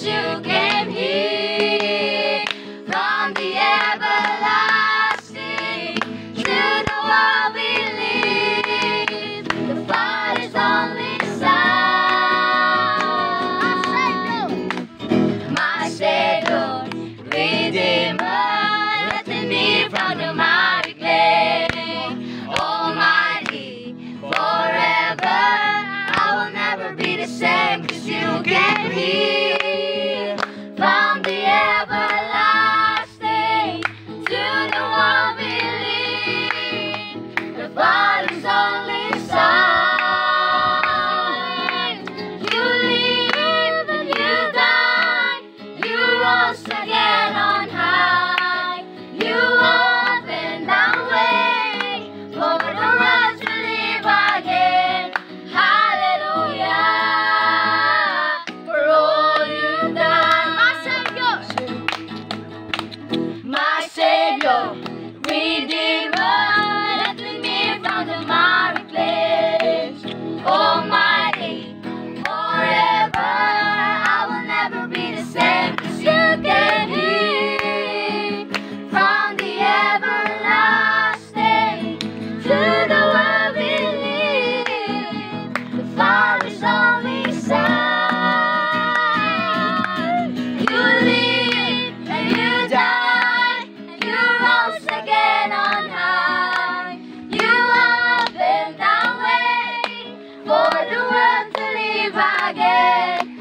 you came here from the everlasting to the world we live. The Father's only Son, my Savior, Redeemer, rescuing me from the mighty. Almighty, forever I will never be the same. Cause you can hear Redeemer, lifted the world to live again.